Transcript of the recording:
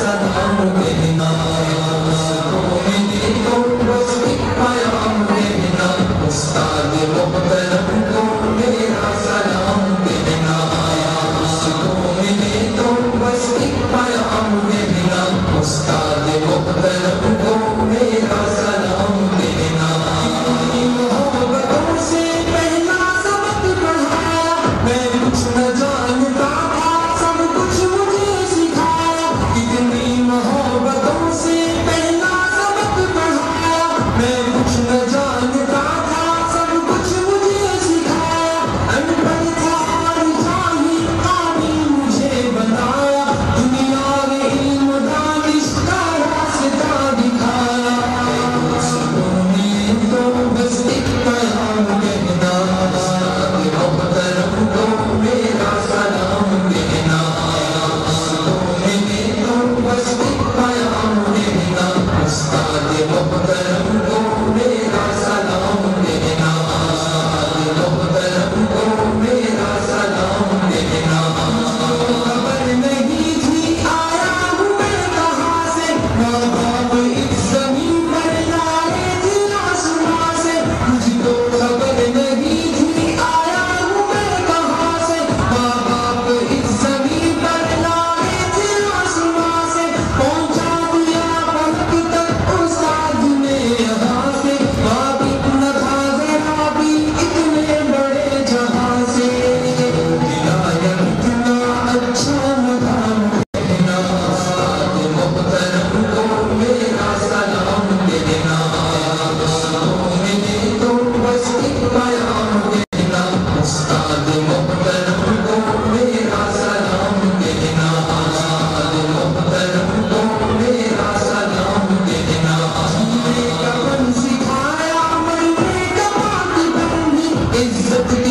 सदाम के नाम exatamente.